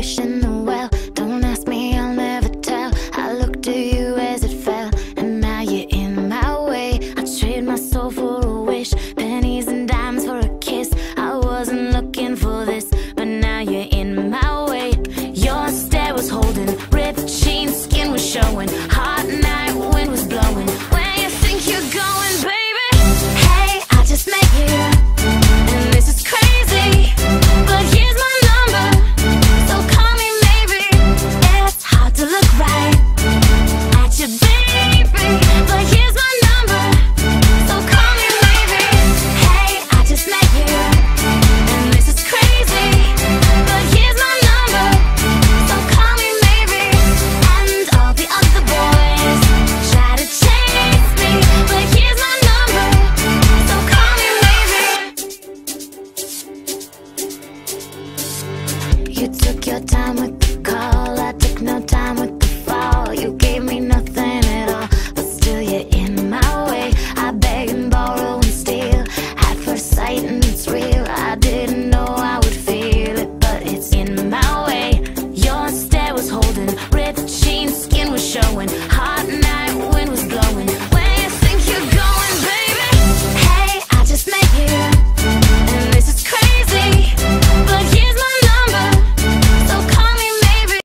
为什么 You took your time with the call, I took no time with the fall. You gave me nothing at all, but still you're in my way. I beg and borrow and steal at first sight, and it's real. I didn't know I would feel it, but it's in my way. Your stare was holding, ripped jeans, skin was showing.